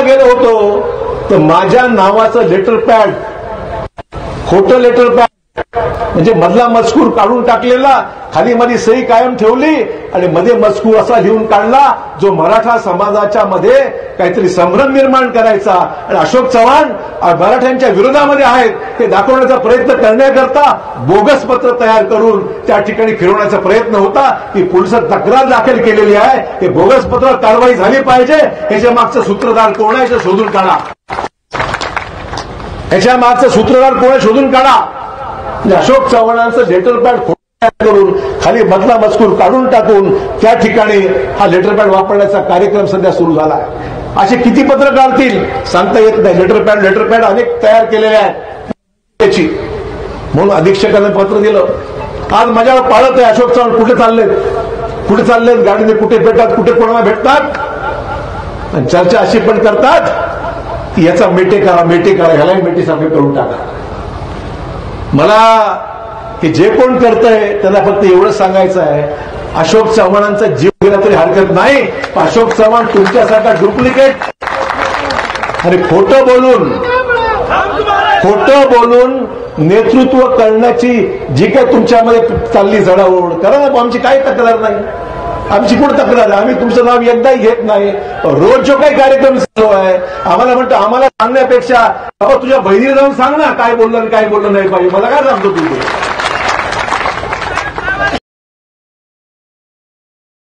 दिल्लीला गेलो होतो तर माझ्या नावाचं लेटर पॅड खोटं लेटर पॅड म्हणजे मधला मजकूर काढून टाकलेला खाली मध्ये सही कायम ठेवली आणि मध्ये मजकूर असा लिहून काढला जो मराठा समाजाच्या मध्ये काहीतरी संभ्रम निर्माण करायचा. आणि अशोक चव्हाण मराठ्यांच्या विरोधामध्ये आहेत हे दाखवण्याचा प्रयत्न करण्याकरता बोगस पत्र तयार करून त्या ठिकाणी फिरवण्याचा प्रयत्न होता. की पोलिसात तक्रार दाखल केलेली आहे. हे बोगस पत्र कारवाई झाली पाहिजे. याच्या मागचं सूत्रधार कोण आहे शोधून काढा. ह्याच्या मागचं सूत्रधार कोण शोधून काढा. अशोक चव्हाणांचं लेटर पॅड करून खाली मधला मजकूर काढून टाकून त्या ठिकाणी हा लेटर पॅड वापरण्याचा कार्यक्रम सध्या सुरू झाला आहे. असे किती पत्र काढतील सांगता येत नाही. लेटर पॅड लेटर पॅड अनेक तयार केलेले आहेत. त्याची. म्हणून अधीक्षकांना पत्र दिलं. आज माझ्यावर पाळत आहे अशोक चव्हाण. कुठे चाललेत? कुठे चाललेत? गाडीने कुठे भेटतात? कुठे कोणाला भेटतात? आणि चर्चा अशी पण करतात की याचा मेटे करा मेटे करा ह्यालाही मेटीसारखे करून टाका. मला हे जे कोण करतंय त्यांना फक्त एवढं सांगायचं आहे. अशोक चव्हाणांचा जीव गेला तरी हरकत नाही. अशोक चव्हाण तुमच्यासारखा डुप्लिकेट आणि खोटं बोलून खोटं बोलून नेतृत्व करण्याची जी काय तुमच्यामध्ये चालली जडाओढ करा ना आमची काही तक्रार नाही. आमची कोण तक्रार आहे? आम्ही तुमचं नाव एकदाही घेत नाही. रोज जो काही कार्यक्रम चालू आहे आम्हाला म्हणतो आम्हाला सांगण्यापेक्षा बाबा तुझ्या बहिणीला जाऊन सांग ना काय बोललं काय बोललं नाही पाहिजे. मला काय सांगतो तू?